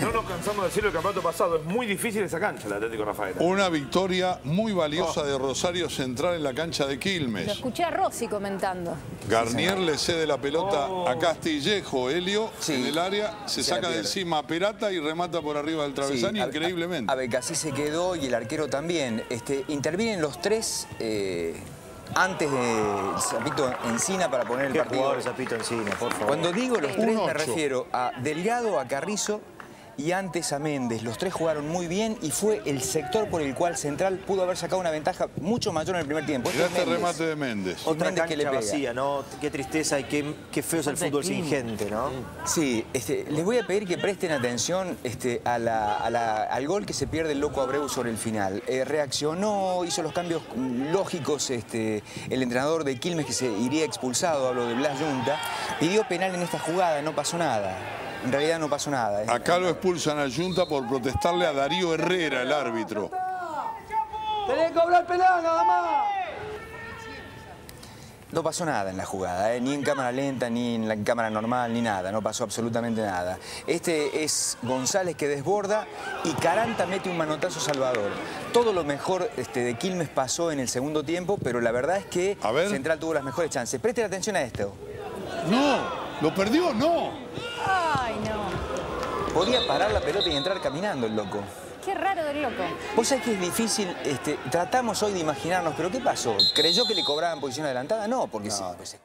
no nos cansamos de decirlo el campeonato pasado, es muy difícil esa cancha, el Atlético Rafaela. Una victoria muy valiosa de Rosario Central en la cancha de Lo Quilmes. escuché a Rossi comentando. Garnier le cede la pelota Oh. a Castillejo, Helio, Sí. en el área, se saca de encima a Perata y remata por arriba del travesaño Sí, a- increíblemente. A, Becasí se quedó y el arquero también. Este, intervienen los tres eh, antes de Zapito Encina para poner el Qué partido. jugador Zapito Encina, por favor. Cuando digo los tres me refiero a Delgado, a Carrizo y antes a Méndez. Los tres jugaron muy bien y fue el sector por el cual Central pudo haber sacado una ventaja mucho mayor en el primer tiempo. Este es este remate de Méndez. Otra Méndez que le cancha pega. vacía, ¿no? Qué tristeza y qué, qué feo es el fútbol sin gente, ¿no? Sí, este, les voy a pedir que presten atención este, a la- a la- al gol que se pierde el loco Abreu sobre el final. Eh, reaccionó, hizo los cambios lógicos este, el entrenador de Quilmes que se iría expulsado, hablo de Blas Junta, pidió penal en esta jugada, no pasó nada. En realidad no pasó nada. Acá lo expulsan a Junta por protestarle a Darío Herrera, el árbitro. Tenés que cobrar penal nada más. No pasó nada en la jugada, ¿eh? ni en cámara lenta, ni en la cámara normal, ni nada, no pasó absolutamente nada. Este es González que desborda y Caranta mete un manotazo salvador. Todo lo mejor este, de Quilmes pasó en el segundo tiempo, pero la verdad es que. Central tuvo las mejores chances. Presten atención a esto. No, ¿lo perdió? No. No. Podía parar la pelota y entrar caminando el loco. Qué raro del loco. Vos sabés que es difícil, este, tratamos hoy de imaginarnos, pero ¿qué pasó? ¿Creyó que le cobraban posición adelantada? No, porque sí, pues.